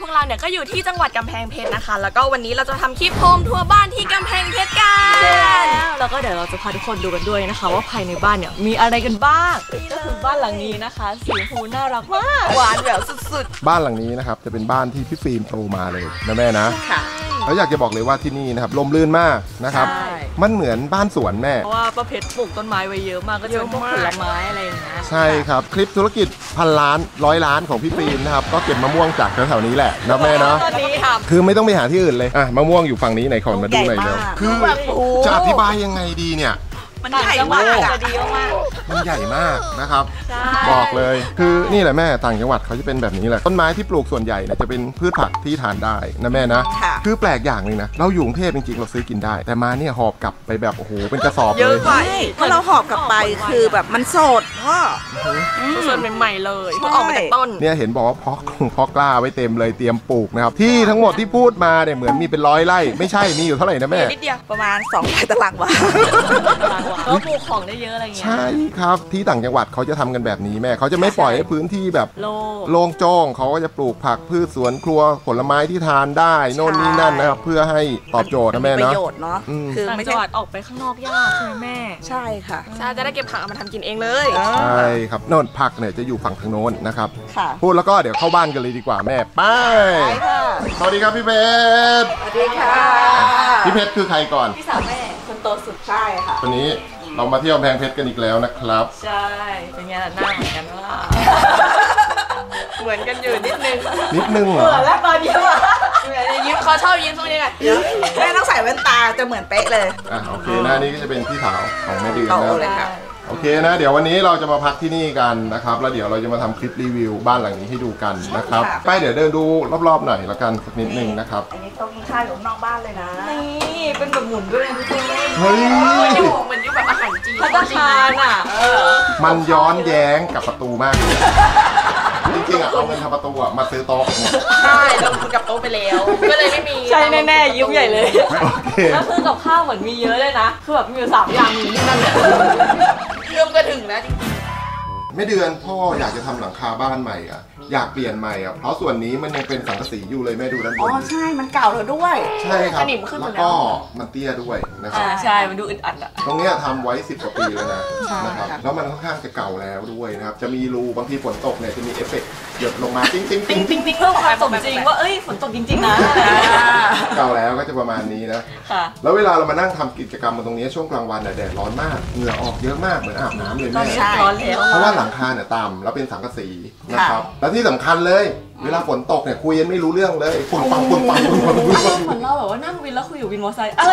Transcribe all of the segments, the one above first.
พวกเราเนี่ยก็อยู่ที่จังหวัดกำแพงเพชรนะคะ แล้วก็วันนี้เราจะทำคลิปโฮมทัวร์บ้านที่กำแพงเพชรกันแล้วก็เดี๋ยวเราจะพาทุกคนดูกันด้วยนะคะ ว่าภายในบ้านเนี่ยมีอะไรกันบ้างก็คือบ้านหลังนี้นะคะ สีชมพูน่ารักมากหวานแบบสุดบ้านหลังนี้นะครับจะเป็นบ้านที่พี่ฟิล์มโตมาเลยนะแม่นะค่ะ แล้วอยากจะบอกเลยว่าที่นี่นะครับลมลื่นมากนะครับ ใช่ มันเหมือนบ้านสวนแม่ เพราะว่าป้าเพชรปลูกต้นไม้ไว้เยอะมากก็จะเป็นพวกผลไม้อะไรอย่างเงี้ยใช่ครับ คลิปธุรกิจพันล้านร้อยล้านของพี่ฟิล์มนะครับ ก็เก็บมะม่วงจากแถวๆนี้แหละนะแม่เนาะ ตอนนี้ค่ะ คือไม่ต้องไปหาที่อื่นเลย อะมะม่วงอยู่ฝั่งนี้ไหนขอมาดูหน่อยเร็วคือจะอธิบายยังไงดีเนี่ย มันใหญ่มากจะดีมากมันใหญ่มากนะครับ ใช่บอกเลย คือนี่แหละแม่ต่างจังหวัดเขาจะเป็นแบบนี้แหละ ต้นไม้ที่ปลูกส่วนใหญ่เนี่ยจะเป็นพืชผักที่ทานได้นะแม่นะค่ะคือแปลกอย่างหนึ่งนะ เราอยู่กรุงเทพจริงๆเราซื้อกินได้ แต่มาเนี่ยหอบกลับไปแบบโอ้โหเป็นกระสอบเยเลอะย กว่าใช่เพราะเราหอบกลับไปคือแบบมันสดพ่อสดๆใหม่ๆเลยเพิ่งออกมาจากต้น เนี่ยเห็นบอกว่าเพาะเพาะกล้าไว้เต็มเลยเตรียมปลูกนะครับ ที่ทั้งหมดที่พูดมาเนี่ยเหมือนมีเป็นร้อยไร่ ไม่ใช่มีอยู่เท่าไหร่นะแม่ นิดเดียว ประมาณ2ตารางวาเขาปลูกของได้เยอะอะไรเงี้ย ใช่ครับ ที่ต่างจังหวัดเขาจะทำกันแบบนี้แม่เขาจะไม่ปล่อยให้พื้นที่แบบโลกโล่งโจ้งเขาก็จะปลูกผักพืชสวนครัวผลไม้ที่ทานได้โน่นนี่นั่นนะครับ เพื่อให้ตอบโจทย์นะแม่ปเนาะระโยชน์เนาะอืมคือต่างไม่จัใช่งหวัดออกไปข้างนอกยากใช่ไหมแม่ ใช่ค่ะใช่จะได้เก็บผักเอามาทำกินเองเลยใช่ครับโน่นผักเนี่ยจะอยู่ฝั่งทางโน้นนะครับค่ะพูดแล้วก็เดี๋ยวเข้าบ้านกันเลยดีกว่าแม่ไปไปค่ะสวัสดีครับพี่เพชรสวัสดีค่ะพี่เพชรคือใครก่อนพี่สาวแม่คนโตสุดใช่ค่ะ วันนี้เรามาเที่ยวกำแพงเพชรกันอีกแล้วนะครับ ใช่ เป็นไงล่ะหน้าเหมือนกันว่า เหมือนกันอยู่นิดนึง นิดนึงเหรอ แล้วตอนนี้ว่ายิ้มเขาชอบยิ้มตรงนี้ไงแม่ต้องใส่แว่นตาจะเหมือนเป๊ะเลย อะโอเคนะนี่ก็จะเป็นพี่สาวของแม่เดือนโตนะเลยค่ะโอเคนะ เดี๋ยววันนี้เราจะมาพักที่นี่กันนะครับ แล้วเดี๋ยวเราจะมาทำคลิปรีวิวบ้านหลังนี้ให้ดูกันนะครับค่ะไปเดี๋ยวเดินดูรอบๆหน่อยละกันสักนิดนึงนะครับ อันนี้โต๊ะกินข้าวอยู่นอกบ้านเลยนะ นี่ เป็นแบบหมุนด้วยนะทุกคน เฮ้ยอยู่เหมือนอยู่แบบอาหารจีนพัตตาคารอะมันย้อนแย้งกับประตูมากเลยจริงๆอะเอาเงินทำประตูอะมาซื้อโต๊ะเนี่ยใช่เราคุยกับโต๊ะไปแล้ว ก็เลยไม่มีใช่แน่ๆยิ้มใหญ่เลย โอเคแล้วคือกับข้าวเหมือนมีเยอะเลยนะ คือแบบมีอยู่สามอย่างมีที่นั่นเลยเริ่มก็ถึงแล้วจริง ไม่เดือนพ่ออยากจะทำหลังคาบ้านใหม่อะอยากเปลี่ยนใหม่อะเพราะส่วนนี้มันยังเป็นสังกะสีอยู่เลยแม่ดูด้านบอ๋อนใช่มันเก่าแล้วด้วย ใช่ครับแล้ว ก็มันเตี้ยด้วยนะครับ อ่า ใช่ มันดูอึดอัดอะตรงเนี้ยทำไว้ 10กว่าปีแล้วนะใช่นะครับค่ะ แล้วมันค่อนข้างจะเก่าแล้วด้วยนะครับ จะมีรูบางทีฝนตกเนี่ยจะมีเอฟเฟกต์ หยดลงมาติ้งติ้งติ้งติ้งเพิ่มความสมจริงว่าเอ้ยฝนตกจริงๆนะเก่าแล้วก็จะประมาณนี้นะ ค่ะ แล้วเวลาเรามานั่งทำกิจกรรมมาตรงนี้ช่วงกลางวันเนี่ยแดดร้อนมากเหงื่อออกเยอะมากเหมือนอาบน้ำเลยตอนแม่ นี้ใช่ร้อนแล้ว เพราะว่าหลังคาเนี่ยต่ำแล้วเป็นสังกะสีนะครับ แล้วที่สำคัญเลย เวลาฝนตกเนี่ยคุยกันไม่รู้เรื่องเลยปุ่นปังปุ่นปังปุ่นปังปุ่นปังเหมือนเราแบบว่านั่งวินแล้วคุยอยู่วินมอเตอร์ไซค์อะไร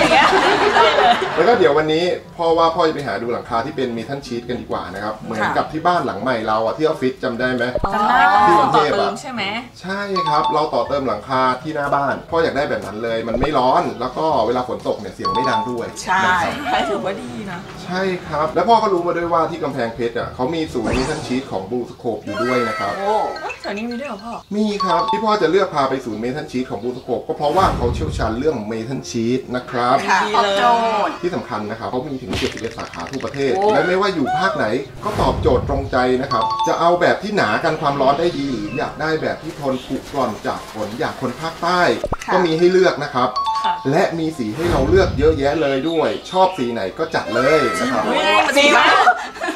อย่างเงี้ยใช่ได้เลยแล้วก็เดี๋ยววันนี้พ่อว่าพ่อจะไปหาดูหลังคาที่เป็นเมทัลชีตกันดีกว่านะครับเหมือนกับที่บ้านหลังใหม่เราอะที่ออฟฟิศจำได้ไหม จำได้ว่าที่กรุต่องเทพเติอะมใช่ไหม ใช่ครับเราต่อเติมหลังคาที่หน้าบ้านพ่ออยากได้แบบนั้นเลย มันไม่ร้อนแล้วก็เวลาฝนตกเนี่ยเสียงไม่ดังด้วยใช่นะครับใช่ถือว่าดีนะ ใช่ครับ แล้วพ่อก็รู้มาด้วยว่าที่กำแพงเพชรอะเขามีศูนย์เมทัลชีตของบูสโคปอยู่ด้วยนะครับ โอ้แถวนี้มีด้วยเหรอพ่อ มีครับ ที่พ่อจะเลือกพาไปศูนย์เมทัลชีตของบูสโคปก็เพราะว่าเขาเชี่ยวชาญเรื่องเมทัลชีตนะครับ ค่ะดีตอบเลยโจทย์ ที่สำคัญนะครับเขามีถึง71สาขาทั่วประเทศ โอ้ และไม่ว่าอยู่ภาคไหนก็ตอบโจทย์ตรงใจนะครับ จะเอาแบบที่หนากันความร้อนได้ดีหรืออยากได้แบบที่ทนผุกร่อนจากฝนอยากคนภาคใต้ก็มีให้เลือกนะครับค่ะ และมีสีให้เราเลือกเยอะแยะเลยด้วย ชอบสีไหนก็จัดเลยนะครับเฮ้ยสีมาก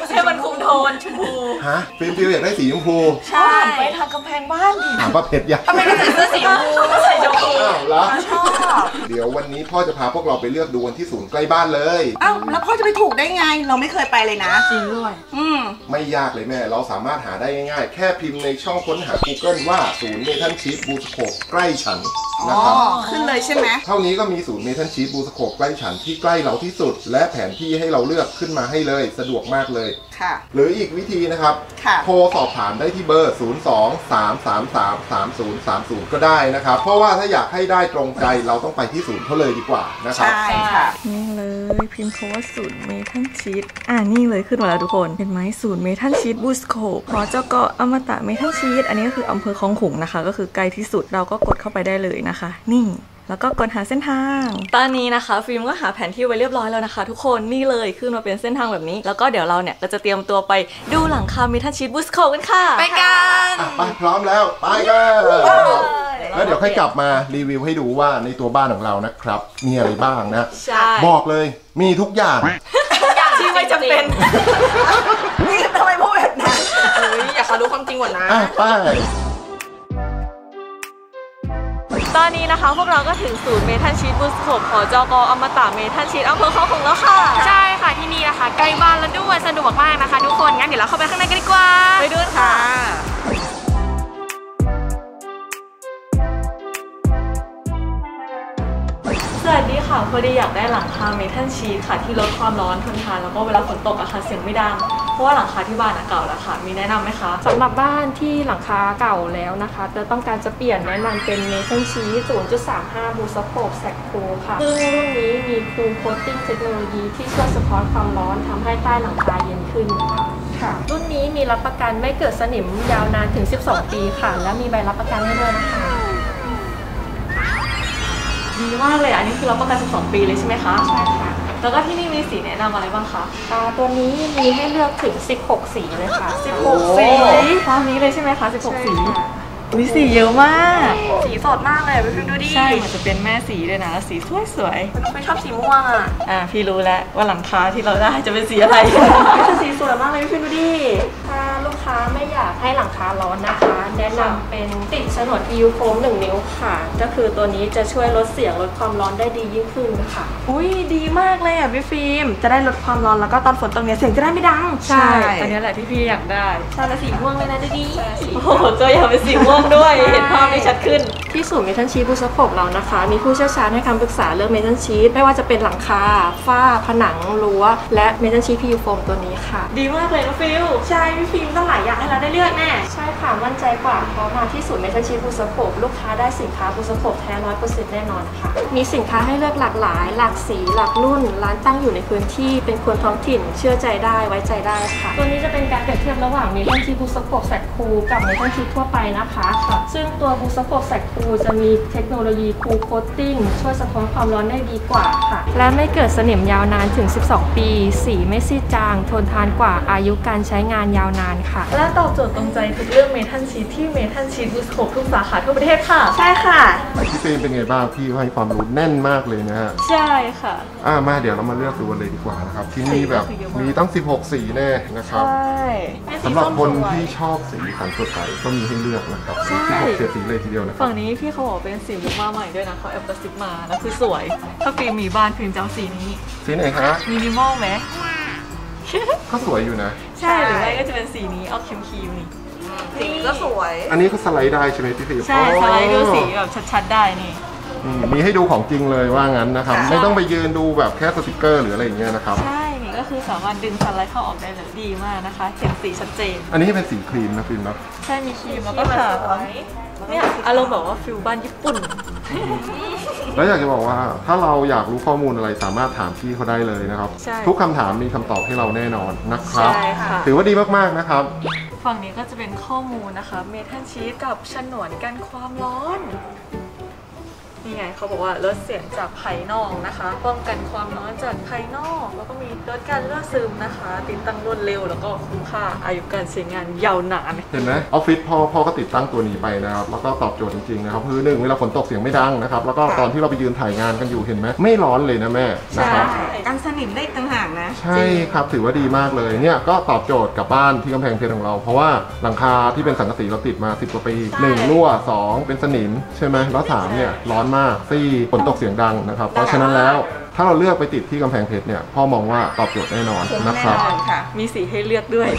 ใช่มันคุมโทนชมพูฮะฟิล์มฟิวส์อยากได้สีชมพูใช่ไปทางกำแพงบ้านดิถามว่าเผ็ดยังทำไมไม่ใส่เสื้อสีชมพูใส่ชมพูอ้าวเหรอชอบเดี๋ยววันนี้พ่อจะพาพวกเราไปเลือกดูกันที่ศูนย์ใกล้บ้านเลยเอ้าแล้วพ่อจะไปถูกได้ไงเราไม่เคยไปเลยนะจริงด้วยอืมไม่ยากเลยแม่ เราสามารถหาได้ง่ายๆ แค่พิมพ์ในช่องค้นหา Google ว่าศูนย์เมทัลชีต BlueScope ใกล้ฉันอ๋อ นะครับ ขึ้นเลยใช่ไหมเท่านี้ก็มีศูนย์เมทัลชีต BlueScope ใกล้ฉันที่ใกล้เราที่สุด และแผนที่ให้เราเลือกขึ้นมาให้เลย สะดวกมากเลย ค่ะ หรืออีกวิธีนะครับ ค่ะ โทรสอบถามได้ที่เบอร์ 02-333-3030 ก็ได้นะครับ เพราะว่าถ้าอยากให้ได้ตรงใจเราต้องไปที่ศูนย์เขาเลยดีกว่านะครับ ใช่ค่ะ นี่เลยพิมพ์คำว่าศูนย์เมทัลชีตอ่านี่เลยขึ้นมาแล้วทุกคนเห็นไหมศูนย์เมทัลชีต BlueScope หอเจ้าเกาะอมตะเมทัลชีตอันนี้ก็คืออำเภอคลองขลุงนะคะ ก็คือใกล้ที่สุดเราก็กดเข้าไปได้เลยนะคะ นี่ แล้วก็กดหาเส้นทาง ตอนนี้นะคะ ฟิล์มก็หาแผนที่ไว้เรียบร้อยแล้วนะคะ ทุกคนนี่เลยขึ้นมาเป็นเส้นทางแบบนี้ แล้วก็เดี๋ยวเราเนี่ยก็จะเตรียมตัวไปดูหลังคาเมทัลชีตบูสโคกันค่ะ ไปกันอะไปพร้อมแล้ว ไปกันแล้วเดี๋ยวค่อยกลับมารีวิวให้ดูว่าในตัวบ้านของเรานะครับ มีอะไรบ้างนะใช่บอกเลยมีทุกอย่างที่ไม่จำเป็นนี่ทำไมพูดแบบนั้นเฮ้ยอยากเขารู้ความจริงหมดนะอะไป ตอนนี้นะคะพวกเราก็ถึงศูนย์เมทัลชีตบูสโคขอจกอมตะเมทัลชีตอำเภอเขาของแล้วค่ะ ใช่ค่ะที่นี่นะคะใกล้บ้านแล้วด้วยสะดวกมากนะคะ ทุกคนงั้นเดี๋ยวเราเข้าไปข้างในกันดีกว่า ไปดูกันค่ะสวัสดีค่ะพอดีอยากได้หลังคาเมทัลชีทค่ะที่ลดความร้อนทนทานแล้วก็เวลาฝนตกอะค่ะเสียงไม่ดัง เพราะว่าหลังคาที่บ้านอะเก่าแล้วค่ะ มีแนะนำไหมคะสำหรับบ้านที่หลังคาเก่าแล้วนะคะจะต้องการจะเปลี่ยนแนะนำเป็นเมทัลชีส0.35 BlueScope Zacs Cool ค่ะ ซึ่งรุ่นนี้มี Cool Coating เทคโนโลยีที่ช่วยสะท้อนความร้อนทำให้ใต้หลังคาเย็นขึ้นค่ะค่ะรุ่นนี้มีรับประกันไม่เกิดสนิมยาวนานถึง 12 ปีค่ะ และมีใบรับประกันให้ด้วยนะคะดีมากเลยอะอันนี้คือรับประกัน 12 ปีเลยใช่ไหมคะ ใช่ค่ะ แล้วก็ที่นี่มีสีแนะนำอะไรบ้างคะอ่าตัวนี้มีให้เลือกถึง 16 สีเลยค่ะ16สีตามนี้เลยใช่ไหมคะ16สีใช่ค่ะอุ้ยสีเยอะมาก สีสดมากเลยไปพิมดูดิใช่มันจะเป็นแม่สีด้วยนะแล้วสีสวยสวยไม่ชอบสีม่วงอะๆอ่าพี่รู้แล้วว่าหลังคาที่เราได้จะเป็นสีอะไรแต่สีสวยมากเลยพี่พิมดูดิถ้าลูก ค้าไม่อยากให้หลังคาร้อนนะคะ แนะนำเป็นติดฉนวน e u โฟม1นิ้วค่ะ ก็คือตัวนี้จะช่วยลดเสียงลดความร้อนได้ดียิ่งขึ้นค่ะ อุ้ยดีมากเลยอะพี่ฟิล์มจะได้ลดความร้อนแล้วก็ตอนฝนตกเนี่ยเสียงจะได้ไม่ดังใช่อันนี้แหละที่พี่อยากได้ใช่แล้วสีม่วงเลยนะจะดีโอ้โหเจออยากเป็นสีม่วงด้วย เห็นภาพได้ชัดขึ้น ที่ศูนย์เมทัลชีท BlueScope เรานะคะ มีผู้เชี่ยวชาญให้คำปรึกษาเรื่องเมทัลชีทไม่ว่าจะเป็นหลังคาฝ้าผนังรั้วและเมทัลชีท PU โฟมตัวนี้ค่ะ ดีมากเลยนะฟิวส์ใช่พี่ฟิล์มต้องหลายอย่างให้เราได้เลือกแน่ ใช่ค่ะ มั่นใจกว่าเพราะมาที่ศูนย์เมทัลชีท BlueScope ลูกค้าได้สินค้า BlueScope แท้ร้อยเปอร์เซ็นต์แน่นอนค่ะ มีสินค้าให้เลือกหลากหลาย หลากสี หลากรุ่น ร้านตั้งอยู่ในพื้นที่ เป็นคนท้องถิ่น เชื่อใจได้ ไว้ใจได้ค่ะ ตัวนี้จะเป็นการเปรียบเทียบระหว่างเมทัลชีท BlueScope Zacs Cool กับเมทัลชีททั่วไปนะคะ ซึ่งตัว BlueScope Zacs Cool จะมีเทคโนโลยี Cool Coating ช่วยสะท้อนความร้อนได้ดีกว่าค่ะ และไม่เกิดสนิมยาวนานถึง 12 ปี สีไม่ซีดจาง ทนทานกว่าอายุการใช้งานยาวนานค่ะและตอบโจทย์ตรงใจทุกเรื่องเมทัลชีทที่เมทัลชีท BlueScope ทุกสาขาทั่วประเทศค่ะ ใช่ค่ะพี่ฟิล์มเป็นไงบ้างพี่ให้ความรู้แน่นมากเลยนะฮะ ใช่ค่ะ อ่ามาเดี๋ยวเรามาเลือกดูกันเลยดีกว่านะครับ ที่นี่แบบมีตั้ง 16 สีแน่นะครับ ใช่สำหรับคนที่ชอบสีสันสดใสก็มีให้เลือกนะครับ16เฉดสีเลยทีเดียวนะครับฝั่งนี้พี่เขาบอกเป็นสีมุกมาใหม่ด้วยนะเขาแอบกระซิบมาแล้วคือสวย ถ้าฟิล์มมีบ้านฟิล์มจะเอาสีนี้ สีไหนคะมินิมอลไหมก็สวยอยู่นะ ใช่หรือไม่ก็จะเป็นสีนี้เอาครีมๆนี่สีก็สวย อันนี้ก็สไลด์ได้ใช่ไหมพี่ฟิล์มใช่สไลด์ดูสีแบบชัดๆได้นี่อืมมีให้ดูของจริงเลยว่างั้นนะครับใช่ไม่ต้องไปยืนดูแบบแค่สติกเกอร์หรืออะไรอย่างเงี้ยนะครับ ใช่นี่ก็คือสามารถดึงสไลด์เข้าออกได้เลยดีมากนะคะ เห็นสีชัดเจน อันนี้เป็นสีครีมนะฟิล์มเนาะใช่มีครีมแล้วก็ขาวเนี่ยอารมณ์แบบว่า feel บ้านญี่ปุ่น แล้วอยากจะบอกว่าถ้าเราอยากรู้ข้อมูลอะไรสามารถถามพี่เขาได้เลยนะครับ ใช่ ทุกคำถามมีคำตอบให้เราแน่นอนนะครับ ใช่ค่ะ ถือว่าดีมากๆนะครับ ฝั่งนี้ก็จะเป็นข้อมูลนะคะ เมทัลชีตกับฉนวนกันความร้อน นี่ไงเขาบอกว่าลดเสียงจากภายนอกนะคะ ป้องกันความร้อนจากภายนอก แล้วก็มีลดการรั่วซึมนะคะ ติดตั้งรวดเร็ว แล้วก็คุ้มค่าอายุการใช้งานยาวนาน เห็นไหมออฟฟิศพ่อพ่อก็ติดตั้งตัวนี้ไปนะครับแล้วก็ตอบโจทย์จริงๆนะครับคือหนึ่งเวลาฝนตกเสียงไม่ดังนะครับแล้วก็ตอนที่เราไปยืนถ่ายงานกันอยู่เห็นไหมไม่ร้อนเลยนะแม่นะครับกันสนิมได้อีกต่างหากนะใช่ครับถือว่าดีมากเลยเนี่ยก็ตอบโจทย์กับบ้านที่กำแพงเพชรของเรา เพราะว่าหลังคาที่เป็นสังกะสีเราติดมา 10กว่าปีหนึ่งรั่วสองเป็นสนิมใช่ไหมแล้วสามเนี่ยร้อนมากสี่ฝนตกเสียงดังนะครับ เพราะฉะนั้นแล้วถ้าเราเลือกไปติดที่กำแพงเพชรเนี่ยพ่อมองว่าตอบโจทย์แน่นอนนะครับแน่นอนค่ะ มีสีให้เลือกด้วย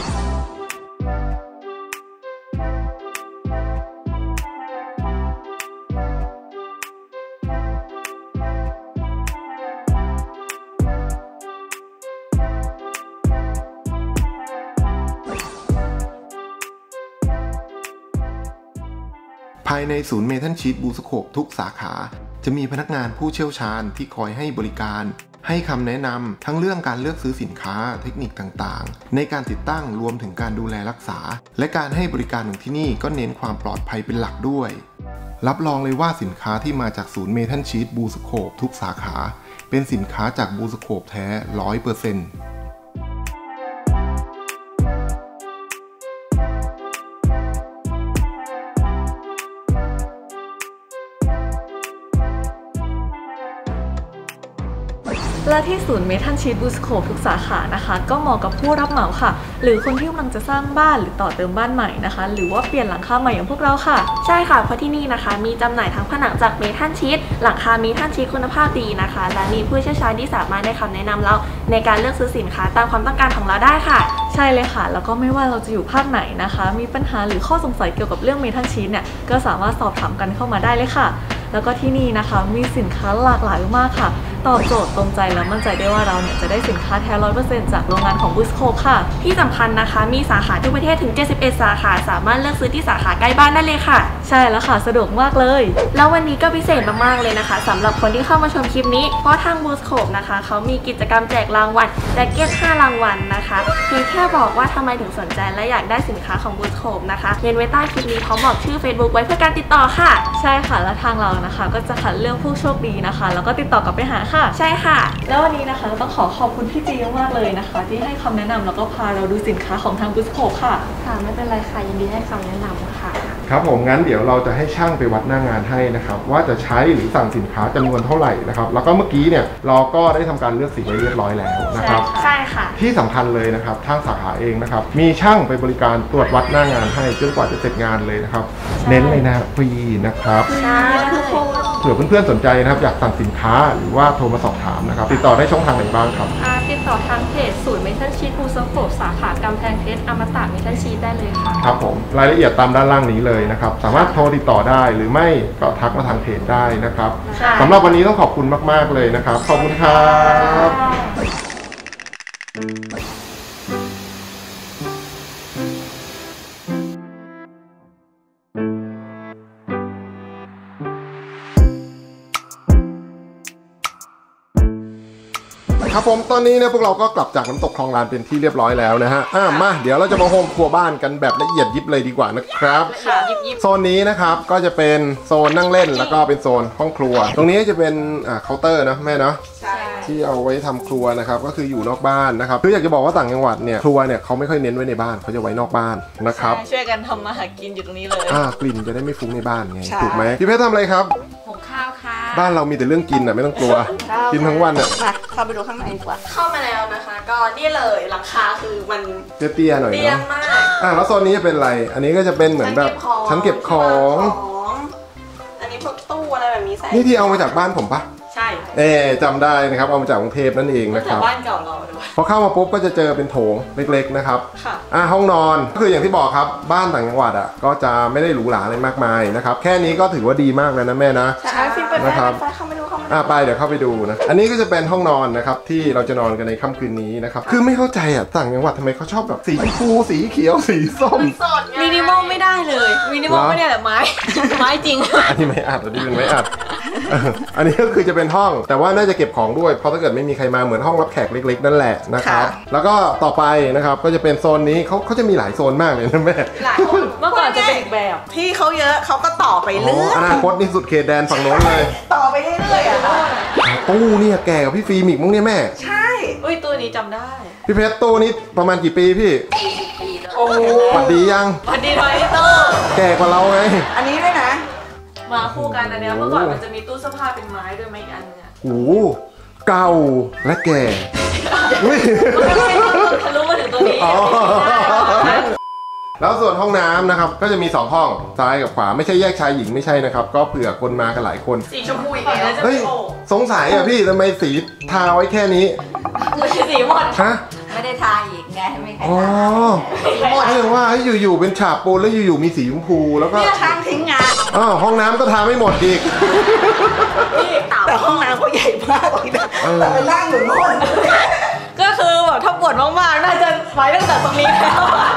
ในศูนย์เมทัลชีตบูสโคปทุกสาขา จะมีพนักงานผู้เชี่ยวชาญที่คอยให้บริการ ให้คำแนะนำทั้งเรื่องการเลือกซื้อสินค้าเทคนิคต่างๆ ในการติดตั้งรวมถึงการดูแลรักษา และการให้บริการของที่นี่ก็เน้นความปลอดภัยเป็นหลักด้วย รับรองเลยว่าสินค้าที่มาจากศูนย์เมทัลชีตบูสโคปทุกสาขา เป็นสินค้าจากบูสโคปแท้ร้อยเปอร์เซ็นต์ ที่ศูนย์เมทัลชีตบูสโคทุกสาขานะคะ ก็เหมาะกับผู้รับเหมาค่ะ หรือคนที่กำลังจะสร้างบ้านหรือต่อเติมบ้านใหม่นะคะ หรือว่าเปลี่ยนหลังคาใหม่อย่างพวกเราค่ะ ใช่ค่ะเพราะที่นี่นะคะ มีจำหน่ายทั้งผนังจากเมทัลชีตหลังคาเมทัลชีตคุณภาพดีนะคะ และมีผู้เชี่ยวชาญที่สามารถให้คำแนะนำเราในการเลือกซื้อสินค้าตามความต้องการของเราได้ค่ะ ใช่เลยค่ะ แล้วก็ไม่ว่าเราจะอยู่ภาคไหนนะคะ มีปัญหาหรือข้อสงสัยเกี่ยวกับเรื่องเมทัลชีตเนี่ยก็สามารถสอบถามกันเข้ามาได้เลยค่ะ แล้วก็ที่นี่นะคะมีสินค้าหลากหลายมากค่ะ ตอบโจทย์ตรงใจและมั่นใจได้ว่าเราเนี่ยจะได้สินค้าแท้ร้อยเปอร์เซ็นต์จากโรงงานของบูสโคค่ะ ที่สำคัญนะคะมีสาขาทั่วประเทศถึง 71 สาขาสามารถเลือกซื้อที่สาขาใกล้บ้านได้เลยค่ะ ใช่แล้วค่ะสะดวกมากเลย แล้ววันนี้ก็พิเศษมากๆเลยนะคะสำหรับคนที่เข้ามาชมคลิปนี้ เพราะทางบูสโคนะคะเขามีกิจกรรมแจกรางวัลแจ็คเก็ต5รางวัลนะคะเพียงแค่บอกว่าทำไมถึงสนใจและอยากได้สินค้าของบูสโคนะคะเมนไว้ใต้คลิปนี้พร้อมบอกชื่อ Facebook ไว้เพื่อการติดต่อค่ะ ใช่ค่ะและทางเรานะคะ ก็จะคัดเลือกผู้โชคดีนะคะ แล้วก็ติดต่อกลับไปหาค่ะ ใช่ค่ะ แล้ววันนี้นะคะต้องขอขอบคุณพี่จีมากๆเลยนะคะ ที่ให้คำแนะนำแล้วก็พาเราดูสินค้าของทางบูสโคค่ะ ค่ะไม่เป็นไรค่ะยินดีให้คำแนะนำค่ะ ครับผมงั้นเดี๋ยวเราจะให้ช่างไปวัดหน้างานให้นะครับว่าจะใช้หรือสั่งสินค้าจำนวนเท่าไหร่นะครับแล้วก็เมื่อกี้เนี่ยเราก็ได้ทำการเลือกสีไว้เรียบร้อยแล้วนะครับใช่ค่ะ ที่สำคัญเลยนะครับทางสาขาเองนะครับมีช่างไปบริการตรวจวัดหน้างานให้จนกว่าจะเสร็จงานเลยนะครับ เน้นเลยนะฟรีนะครับใช่ทุกคน เผื่อเพื่อนๆสนใจนะครับอยากสั่งสินค้าหรือว่าโทรมาสอบถามนะครับ ติดต่อได้ช่องทางไหนบ้างครับอ่าติดต่อทางเพจศูนย์เมทัลชีตบูสโคปสาขากำแพงเพชรอมตะเมทัลชีตได้เลยค่ะ ครับผมรายละเอียดตามด้านล่างนี้เลยนะครับ สามารถโทรติดต่อได้หรือไม่ก็ทักมาทางเพจได้นะครับใช่สำหรับวันนี้ต้องขอบคุณมาก ๆเลยนะครับ ขอบคุณครับ ครับผมตอนนี้เนี่ยพวกเราก็กลับจากน้ำตกคลองลานเป็นที่เรียบร้อยแล้วนะฮะอะมาเดี๋ยวเราจะมาโฮมครัวบ้านกันแบบละเอียดยิบเลยดีกว่านะครับค่ะยิบยิบโซนนี้นะครับก็จะเป็นโซนนั่งเล่นแล้วก็เป็นโซนห้องครัว ตรงนี้จะเป็นอ่าเคาน์เตอร์นะแม่เนาะ ใช่ที่เอาไว้ทำครัวนะครับก็คืออยู่นอกบ้านนะครับคืออยากจะบอกว่าต่างจังหวัดเนี่ยครัวเนี่ยเขาไม่ค่อยเน้นไว้ในบ้านเขาจะไว้นอกบ้านนะครับช่วยกันทำมาหากินอยู่ตรงนี้เลย อ่ากลิ่นจะได้ไม่ฟุ้งในบ้านไงถูกไหมพี่เพชรทำอะไรครับหุงข้าวค่ะ บ้านเรามีแต่เรื่องกินอะไม่ต้องกลัว กินทั้งวันอะมาเข้าไปดูข้างในดีกว่า เข้ามาแล้วนะคะ ก็นี่เลยหลังคาคือมันเตี้ยๆหน่อยเตี้ยเนาะมากอ่าแล้วโซนนี้จะเป็นอะไร อันนี้ก็จะเป็นเหมือนแบบชั้นเก็บของที่วางของอันนี้พวกตู้อะไรแบบนี้ใส่นี่ที่เอามาจากบ้านผมปะใช่เอ๊จำได้นะครับเอามาจากกรุงเทพนั่นเองนะคจารักบบ้านเก่าเราด้วยพ อเข้ามาปุ๊บก็จะเจอเป็นโถงเล็กๆนะครับค่ะอ่าห้องนอนก็คืออย่างที่บอกครับบ้านต่างจังหวัดอะก็จะไม่ได้หรูหราอะไรมากมายนะครับแค่นี้ก็ถือว่าดีมากแล้วนะแม่นะ ใช่ฟิล์มเปิดไฟนะครับเปิดไฟเข้ามาดูเข้ามาดู อ่าไปเดี๋ยวเข้าไปดูนะ อันนี้ก็จะเป็นห้องนอนนะครับที่เราจะนอนกันในค่ำคืนนี้นะครับ คือไม่เข้าใจอะต่างจังหวัดทำไมเขาชอบแบบสีชมพูสีเขียวสีส้มสดไงมินิมอลไม่ได้เลย มินิมอลเหรอไม่ได้แต่ไม้ ไม้จริง อันนี้ไม่อัดอันนี้เป็นไม่อัดเอออันนี้ก็คือจะเป็นห้อง แต่ว่าน่าจะเก็บของด้วย เพราะถ้าเกิดไม่มีใครมาเหมือนห้องรับแขกเล็ก ๆ นั่นแหละนะครับ แล้วก็ต่อไปนะครับก็จะเป็นโซนนี้เขาเขาจะมีหลายโซนมากเลยนะแม่หลายคนเมื่อก่อนจะเป็นอีกแบบ ที่เขาเยอะเขาก็ต่อไปอ๋อเรื่อยอนาคตนี่สุดเขตแดนฝั่งโน้นเลย ต่อไปเรื่อยๆอะค่ะตู้เนี่ยแก่กับพี่ฟิล์มอีกมั้งเนี่ยแม่ ใช่ อุ้ยตัวนี้จำได้ พี่เพชรตู้นี้ประมาณกี่ปีพี่ โอ้โหหวัดดียังสวัสดีทอยเตอร์แก่กว่าเราไง อันนี้ด้วยนะ มาคู่กันอันเนี้ยเมื่อก่อนมันจะมีตู้เสื้อผ้าเป็นไม้ด้วยไหมอีกอันนึงอะโอ้โหเก่าและแก่อุ้ยทะลุมาถึงตัวนี้อ๋อแล้วส่วนห้องน้ำนะครับ ก็จะมี 2 ห้องซ้ายกับขวาไม่ใช่แยกชายหญิงไม่ใช่นะครับ ก็เผื่อคนมากันหลายคน สีชมพูอีกก่อนแล้แล้ววจะเฮ้ยโผล่สงสัยอะพี่ทำไมสีทาไว้แค่นี้ไม่ใช่สีหมดฮะไม่ได้ทาอีก ไงไม่ใครอ๋อทาไม่ว่าให้อยู่ๆเป็นฉาบปูนแล้วอยู่ๆมีสีชมพูแล้วก็ช่างทิ้งงานอ๋อห้องน้ำก็ทาไม่หมดอีก แต่ห้องน้ำเขาใหญ่มากเลยนะเออ แต่ไปนั่งอยู่โน่นก็คือแบบถ้าปวดมากๆ น่าจะไปตั้งแต่ตรงนี้แล้วอะ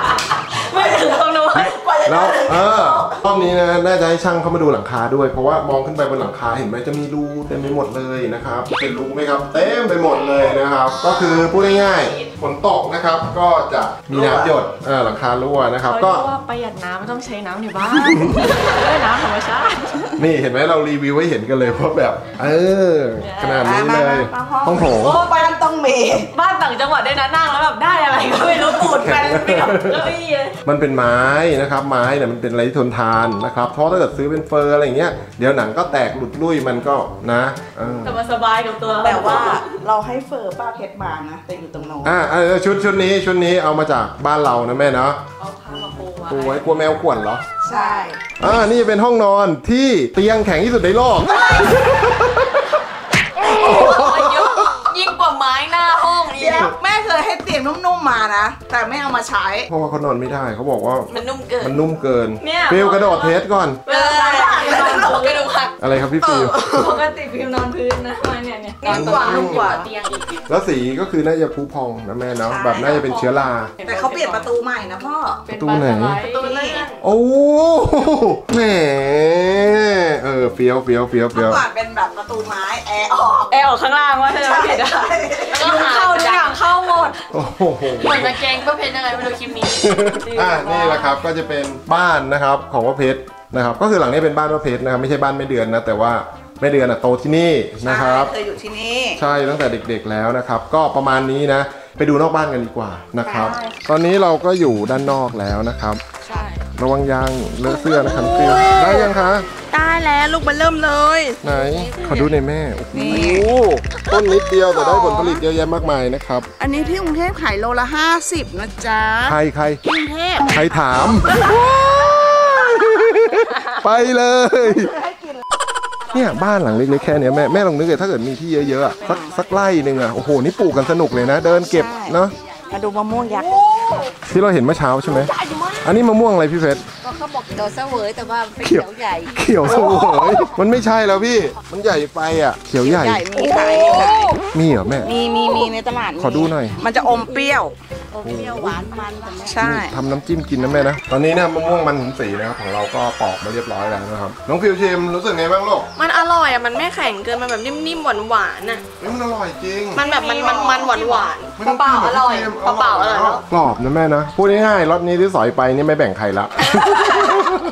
ไม่ถึงตรงนู้น กว่า แล้วเออรอบ นี้นะน่าจะให้ช่างเข้ามาดูหลังคาด้วย เพราะว่ามองขึ้นไปบนหลังคาเห็นไหมจะมีรูเต็มไปหมดเลยนะครับเป็นรูไหมครับ เต็มไปหมดเลยนะครับ ก็คือพูดง่ายๆฝนตกนะครับ ก็จะมีน้ำหยดเออหลังคารั่วนะครับเขาก็เรียกว่าประหยัดน้ำไม่ต้องใช้น้ำในบ้านด้วยน้ำธรรมชาตินี่เห็นไหมเรารีวิวให้เห็นกันเลยว่าแบบ เออ ขนาดนี้เลยห้องโถงโอ้บ้านต้องมีบ้านต่างจังหวัดได้นะนั่งแล้วแบบได้อะไรก็ไม่รู้ปูดแปนเปียกเก้าอี้เลยมันเป็นไม้นะครับ ไม้เนี่ยมันเป็นอะไรที่ทนทานนะครับ เพราะถ้าเกิดซื้อเป็นเฟอร์อะไรอย่างเงี้ยเดี๋ยวหนังก็แตกหลุดลุ่ยมันก็นะเออแต่มาสบายกับตัวแต่ว่าเราให้เฟอร์ป้าเพชรมานะแต่อยู่ตรงโน้นอ่าเออชุดชุดนี้ชุดนี้เอามาจากบ้านเรานะแม่เนาะเอาผ้ามาปูปูไว้ไว้กลัวแมวข่วนเหรอใช่อ่านี่เป็นห้องนอนที่เตียงแข็งที่สุดในโลก ยิ่งกว่าไม้หน้าห้องอีเดี๋ยวกแม่ เคยให้เตียงนุ่มๆมานะ แต่ไม่เอามาใช้ เพราะว่าเขานอนไม่ได้เขาบอกว่ามันนุ่มเกิน มันนุ่มเกินเนี่ยฟิลกระโดดเทสก่อน เวลาเรานอนหัวกระดูกหักอะไรครับพี่ฟิลปกติพิมนอนพื้นนะมาเนี่ยเนี่ยนิ่มกว่านุ่มกว่าเตียงอีกแล้วสีก็คือน่าจะพุพองนะแม่เนาะแบบน่าจะเป็นเชื้อราแต่เขาเปลี่ยนประตูใหม่นะพ่อเป็นประตูไหนบาสไลด์ประตูนี่โอ้แหมเออเฟี้ยวเฟี้ยวเฟี้ยวเมื่เฟี้อยวก่อนเป็นแบบประตูไม้แอร์ออกแอร์ออกข้างล่างว่าเธอไม่ผิดอะใช่แล้วก็เข้าทุกอย่างเข้าหมดโอ้โหเหมือนกางเกงป้าเพชรยังไงไม่รู้คลิปนี้อะนี่แหละครับก็จะเป็นบ้านนะครับของพ่อเพชรนะครับ ก็คือหลังนี้เป็นบ้านพ่อเพชรนะครับไม่ใช่บ้านแม่เดือนนะแต่ว่าแม่เดือนอะโตที่นี่นะครับเคยอยู่ที่นี่ ใช่ตั้งแต่เด็กๆแล้วนะครับ ก็ประมาณนี้นะ ไปดูนอกบ้านกันดีกว่านะครับได้ตอนนี้เราก็อยู่ด้านนอกแล้วนะครับ ใช่ ระวังยางเลอะเสื้อนะครับฟิลได้ยังคะ ได้แล้วลูกมันเริ่มเลย ไหน ขอดูในอยแม่ โอ้โหนี่ต้นนิดเดียวแต่ได้ผลผลิตเยอะแยะมากมายนะครับอันนี้ที่กรุงเทพขายโลละ 50 นะจ๊ะใครใครกรุงเทพใครถาม ไปเลย เนี่ยบ้านหลังเล็กๆแค่เนี้ยแม่แม่ลองนึกเลยถ้าเกิดมีที่เยอะๆอะสักสักไร่หนึ่งอะโอ้โหนี่ปลูกกันสนุกเลยนะ เดินเก็บเนาะมาดูมะม่วงยักษ์ที่เราเห็นเมื่อเช้าใช่ไหม อันนี้มะม่วงอะไรพี่เพชรก็เขาบอกเขียวเสวยแต่ว่าเป็นเขียวใหญ่เขียวเสวยมันไม่ใช่แล้วพี่ มันใหญ่ไปอะเขียวใหญ่ใหญ่ มีขายมีขายมีเหรอแม่ มีมีมีในตลาดขอดูหน่อย มันจะอมเปรี้ยว อมเปรี้ยวหวานมันแต่ไม่ใช่ ทำน้ำจิ้มกินนะแม่นะ ตอนนี้เนี่ยมะม่วงมันหุนสีนะครับของเราก็ปอกมาเรียบร้อยแล้วนะครับ น้องฟิวชิมรู้สึกไงบ้างลูกมันอร่อยอะ มันไม่แข็งเกิน มันแบบนิ่มๆ หวานๆอะเฮ้ยมันอร่อยจริงมันแบบมันมันมันหวานหวานไม่ต้องจิ้มหรกพี่ฟิล์มเปล่าๆอร่อยเนอะกรอบนะแม่นะ พูดง่ายๆรถนี้ที่สอยไปนี่ไม่แบ่งใครละ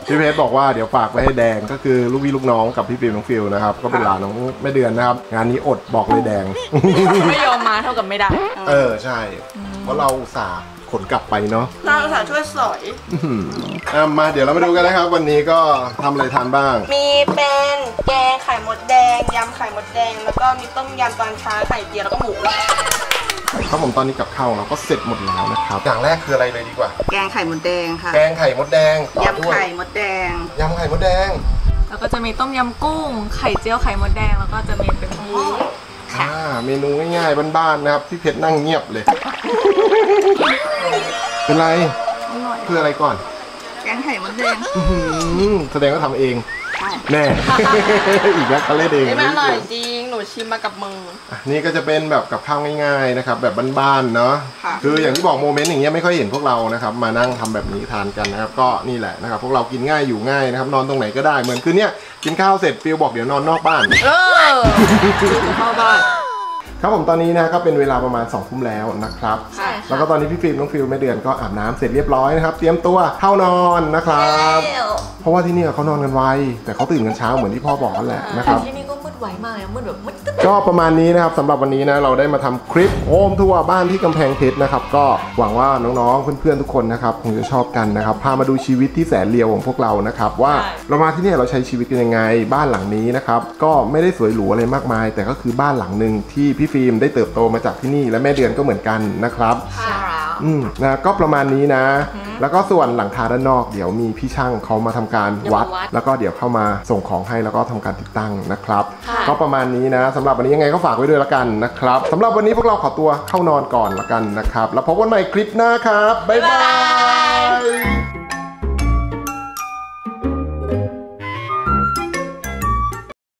พี่เพชรบอกว่าเดี๋ยวฝากไว้ให้แดงก็คือลูกพี่ลูกน้องกับพี่ฟิล์มน้องฟิลนะครับก็เป็นหลานน้องแม่เดือนนะครับ งานนี้อดบอกเลยแดง ไม่ยอมมาเท่ากับไม่ได้เออใช่ เพราะเราอุตสาห์ขนกลับไปเนาะๆเราอุตส่าห์ช่วยสอย อื้อหืออะมาเดี๋ยวเรามาดูกันนะครับ วันนี้ก็ทำอะไรทานบ้าง มีเป็นแกงไข่มดแดง ยำไข่มดแดง แล้วก็มีต้มยำตอนเช้าไข่เจียวแล้วก็หมู ครับผมตอนนี้กับข้าวเราก็เสร็จหมดแล้วนะครับอย่างแรกคืออะไรเลยดีกว่า แกงไข่มดแดงค่ะ แกงไข่มดแดงต่อยำด้วยไข่มดแดงยำไข่มดแดง แล้วก็จะมีต้มยำกุ้ง ไข่เจียวไข่มดแดง แล้วก็จะมีเป็นหมูอ่าเมนูง่ายๆบ้านๆนะครับพี่เพชรนั่งเงียบเลย เป็นไรคืออะไรก่อน แกงไข่มดแดงอื้อหือแสดงว่าทำเองใช่แน่ อีกแล้วเขาเล่นเองนี่มันอร่อยจริงห นูชิมมากับมือ อะนี่ก็จะเป็นแบบกับข้าวง่ายๆนะครับ แบบบ้านๆเนาะค่ะ คืออย่างที่บอก moment อย่างเงี้ยไม่ค่อยเห็นพวกเรานะครับ มานั่งทำแบบนี้ทานกันนะครับ ก็นี่แหละนะครับ พวกเรากินง่ายอยู่ง่ายนะครับ นอนตรงไหนก็ได้เหมือนคืนเนี้ยกินข้าวเสร็จฟิลบอกเดี๋ยวนอนนอกบ้าน เออเข้าบ้านครับผมตอนนี้นะก็เป็นเวลาประมาณ2องทุ่มแล้วนะครับ ใช่แล้วก็ตอนนี้พี่ฟิล์มน้องฟิลแม่เดือนก็อาบน้ำเสร็จเรียบร้อยนะครับ เตรียมตัวเข้านอนนะครับ เพราะว่าที่เนี่ยเขานอนกันไวแต่เขาตื่นกันเช้าเหมือนที่พ่อบอกนั่นแหละนะครับ ที่นี่ ก็มืดไวมากเลยมืดแบบมืดตึ๊บก็ประมาณนี้นะครับสำหรับวันนี้นะเราได้มาทำคลิปโฮมทัวร์บ้านที่กำแพงเพชรนะครับ ก็หวังว่าน้องๆเพื่อนๆทุกคนนะครับคงจะชอบกันนะครับพามาดูชีวิตที่แสนเรียวของพวกเรานะครับว่าเรามาที่เนี่ยเราใช้ชีวิตกันยังไง บ้านหลังนี้นะครับก็ไม่ได้สวยหรูอะไรมากมาย แต่ก็คือบ้านหลังหนึ่งที่พี่ฟิล์มได้เติบโตมาจากที่นี่และแม่เดือนก็เหมือนกันนะครับค่ะอืมนะก็ประมาณนี้นะ แล้วก็ส่วนหลังคาด้านนอก เดี๋ยวมีพี่ช่างเขามาทำการวัดเดี๋ยวมาวัด แล้วก็เดี๋ยวเข้ามาส่งของให้แล้วก็ทำการติดตั้งนะครับค่ะก็ประมาณนี้นะสำหรับวันนี้ยังไงก็ฝากไว้ด้วยละกันนะครับสำหรับวันนี้พวกเราขอตัวเข้านอนก่อนละกันนะครับ แล้วพบกันใหม่คลิปหน้าครับบ๊ายบาย